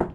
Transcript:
you